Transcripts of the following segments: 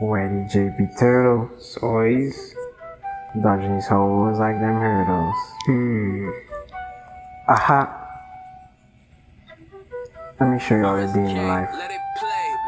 Wetty JP Turtle, soys, dodging these holes like them hurdles. Hmm. Aha. Let me show you all the day in the life.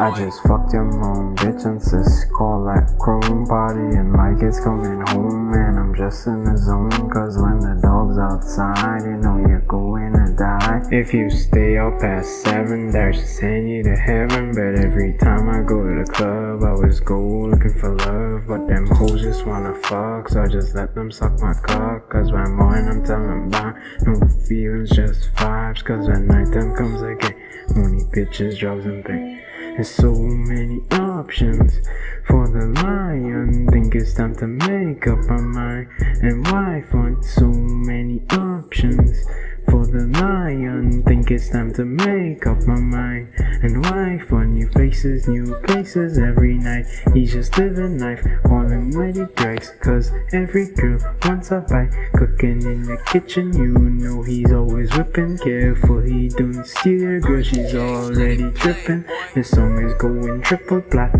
I just fucked your mom, bitch, and sis. Call that chrome party and like it's coming home. And I'm just in the zone, cause when the dog's outside, you know you're going to die. If you stay up past seven, should send you to heaven. But every time I go to the club, I always go looking for love. But them hoes just wanna fuck, so I just let them suck my cock. Cause when morning I'm telling bye, no feelings, just vibes. Cause when nighttime comes again, money, bitches, drugs, and things. There's so many options for the lion. Think it's time to make up our mind. And why find so many options for the lion? Think it's time to make up my mind. And why find new faces, new places every night? He's just living life, calling what he drags. Cause every girl wants a bite. Cooking in the kitchen, you know he's always whipping. Careful, he don't steal your girl, she's already tripping. This song is going triple plat.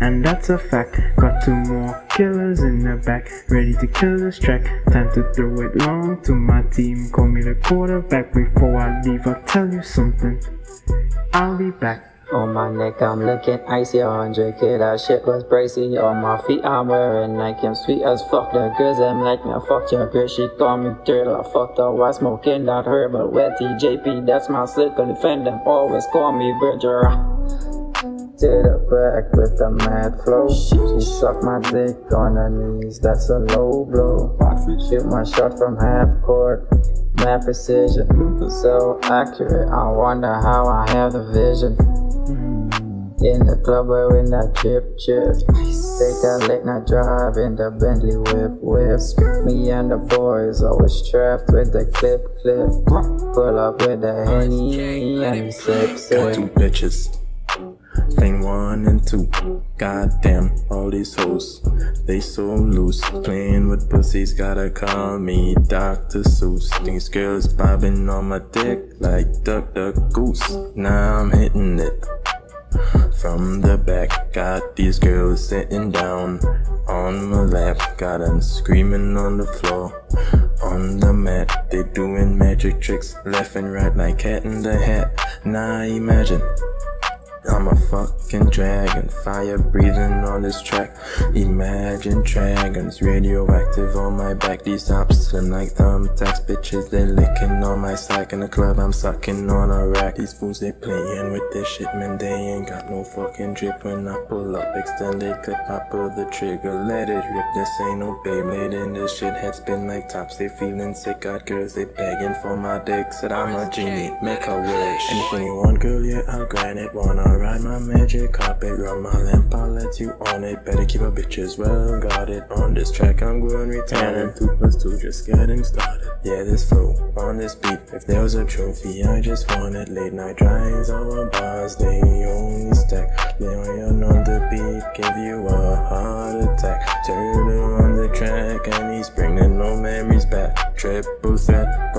And that's a fact. Got two more killers in the back, ready to kill this track. Time to throw it long to my team. Call me the quarterback. Before I leave, I'll tell you something. I'll be back. On my neck, I'm looking icy, 100k, that shit was pricey. On my feet, I'm wearing Nike, I'm sweet as fuck. The girls, them like me, fuck your girl, she call me dirt. I fucked her while smoking that herb, but Wetty JP, that's my slicker defend them. Always call me Virgil. Back with a mad flow. She sucked my dick on her knees, that's a low blow. Shoot my shot from half court, mad precision. So accurate, I wonder how I have the vision. In the club wearing that chip chip. Take a late night drive in the Bentley whip whip. Me and the boys always strapped with the clip clip. Pull up with the henny and sip Got two sip. bitches. Thing one and two. Goddamn, all these hoes. They so loose. Playing with pussies, gotta call me Dr. Seuss. These girls bobbing on my dick like Duck Duck Goose. Now I'm hitting it. From the back, got these girls sitting down on my lap, got them screaming on the floor. On the mat, they doing magic tricks left and right like cat in the hat. Now imagine. I'm a fucking dragon, fire breathing on this track. Imagine dragons, radioactive on my back. These tops slim like thumbtacks, bitches they licking on my sack. In the club, I'm sucking on a rack. These fools they playing with this shit, man. They ain't got no fucking drip. When I pull up, extended clip, I pull the trigger, let it rip. This ain't no Beyblade, and this shit head spin like tops. They feeling sick, got girls they begging for my dick. Said I'm a genie, make a wish. Anything you want, girl, yeah, I'll grant it. Wanna ride my magic carpet, rub my lamp, I'll let you on it. Better keep a bitches well guarded. On this track, I'm going retarded. Two plus two, just getting started. Yeah, this flow on this beat. If there was a trophy, I just want it. Late night drives, our bars, they only stack. Leon on the beat, give you a heart attack. Turtle on the track, and he's bringing no memories back. Triple threat,